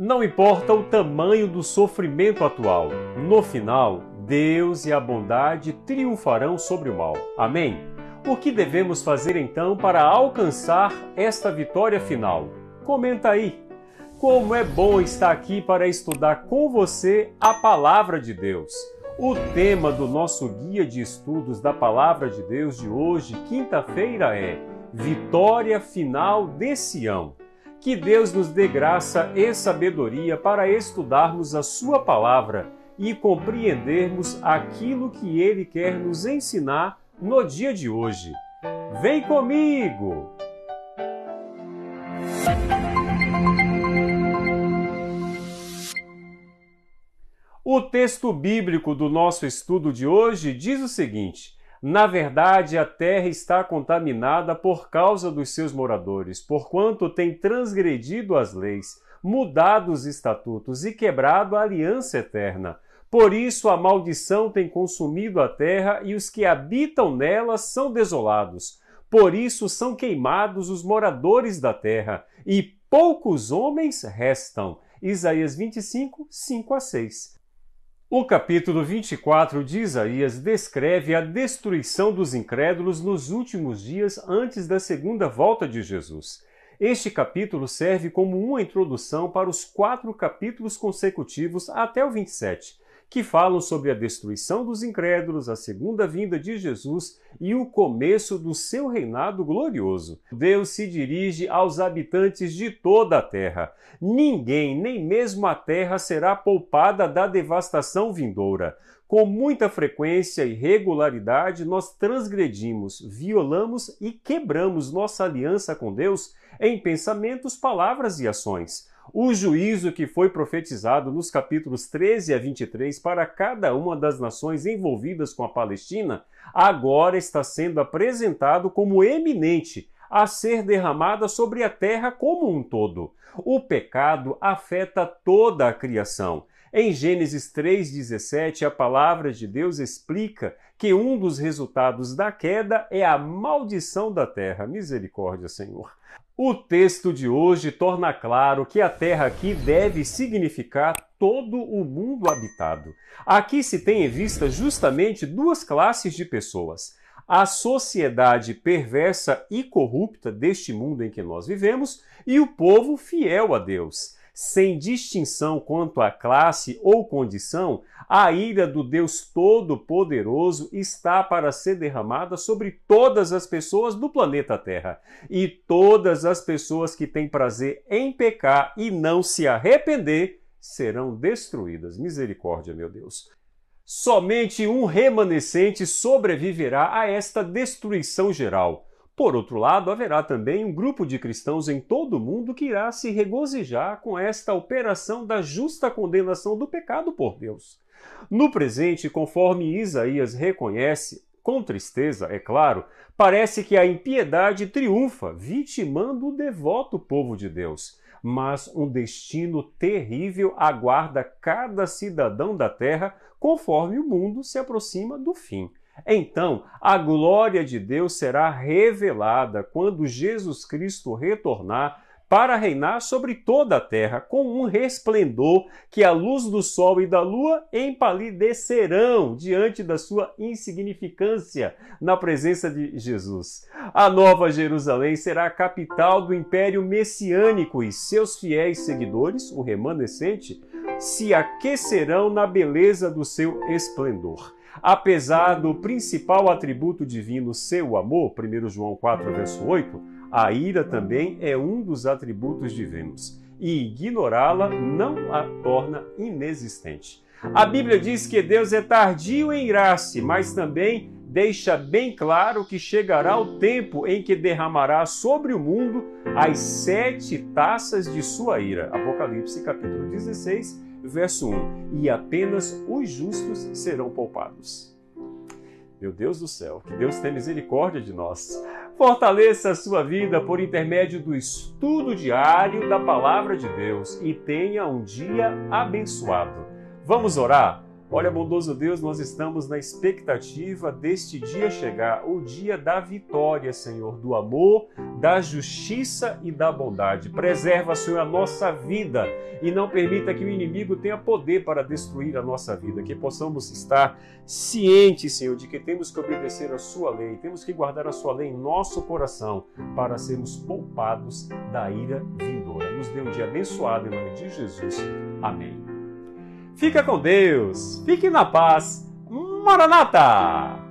Não importa o tamanho do sofrimento atual, no final, Deus e a bondade triunfarão sobre o mal. Amém? O que devemos fazer então para alcançar esta vitória final? Comenta aí. Como é bom estar aqui para estudar com você a palavra de Deus. O tema do nosso guia de estudos da palavra de Deus de hoje, quinta-feira, é Vitória Final de Sião. Que Deus nos dê graça e sabedoria para estudarmos a Sua palavra e compreendermos aquilo que Ele quer nos ensinar no dia de hoje. Vem comigo! O texto bíblico do nosso estudo de hoje diz o seguinte: na verdade, a terra está contaminada por causa dos seus moradores, porquanto tem transgredido as leis, mudado os estatutos e quebrado a aliança eterna. Por isso a maldição tem consumido a terra e os que habitam nela são desolados. Por isso são queimados os moradores da terra e poucos homens restam. Isaías 25, 5 a 6. O capítulo 24 de Isaías descreve a destruição dos incrédulos nos últimos dias antes da segunda volta de Jesus. Este capítulo serve como uma introdução para os quatro capítulos consecutivos até o 27, que falam sobre a destruição dos incrédulos, a segunda vinda de Jesus e o começo do seu reinado glorioso. Deus se dirige aos habitantes de toda a terra. Ninguém, nem mesmo a terra, será poupada da devastação vindoura. Com muita frequência e regularidade, nós transgredimos, violamos e quebramos nossa aliança com Deus em pensamentos, palavras e ações. O juízo que foi profetizado nos capítulos 13 a 23 para cada uma das nações envolvidas com a Palestina, agora está sendo apresentado como eminente a ser derramada sobre a terra como um todo. O pecado afeta toda a criação. Em Gênesis 3,17, a palavra de Deus explica que um dos resultados da queda é a maldição da terra. Misericórdia, Senhor. O texto de hoje torna claro que a terra aqui deve significar todo o mundo habitado. Aqui se tem em vista justamente duas classes de pessoas. A sociedade perversa e corrupta deste mundo em que nós vivemos e o povo fiel a Deus sem distinção quanto a classe ou condição, a ira do Deus Todo-Poderoso está para ser derramada sobre todas as pessoas do planeta Terra. E todas as pessoas que têm prazer em pecar e não se arrepender serão destruídas. Misericórdia, meu Deus. Somente um remanescente sobreviverá a esta destruição geral por outro lado, haverá também um grupo de cristãos em todo o mundo que irá se regozijar com esta operação da justa condenação do pecado por Deus. No presente, conforme Isaías reconhece, com tristeza, é claro, parece que a impiedade triunfa, vitimando o devoto povo de Deus. Mas um destino terrível aguarda cada cidadão da terra conforme o mundo se aproxima do fim. Então, a glória de Deus será revelada quando Jesus Cristo retornar para reinar sobre toda a terra com um resplendor que a luz do sol e da lua empalidecerão diante da sua insignificância na presença de Jesus. A nova Jerusalém será a capital do império messiânico e seus fiéis seguidores, o remanescente, se aquecerão na beleza do seu esplendor. Apesar do principal atributo divino ser o amor, 1 João 4, verso 8, a ira também é um dos atributos divinos, e ignorá-la não a torna inexistente. A Bíblia diz que Deus é tardio em irar-se, mas também deixa bem claro que chegará o tempo em que derramará sobre o mundo as sete taças de sua ira. Apocalipse capítulo 16, verso 1: E apenas os justos serão poupados. Meu Deus do céu, que Deus tenha misericórdia de nós. Fortaleça a sua vida por intermédio do estudo diário da palavra de Deus e tenha um dia abençoado. Vamos orar? Olha, bondoso Deus, nós estamos na expectativa deste dia chegar, o dia da vitória, Senhor, do amor, da justiça e da bondade. Preserva, Senhor, a nossa vida e não permita que o inimigo tenha poder para destruir a nossa vida. Que possamos estar cientes, Senhor, de que temos que obedecer a Sua lei, temos que guardar a Sua lei em nosso coração para sermos poupados da ira vindoura. Nos dê um dia abençoado em nome de Jesus. Amém. Fica com Deus, fique na paz. Maranata!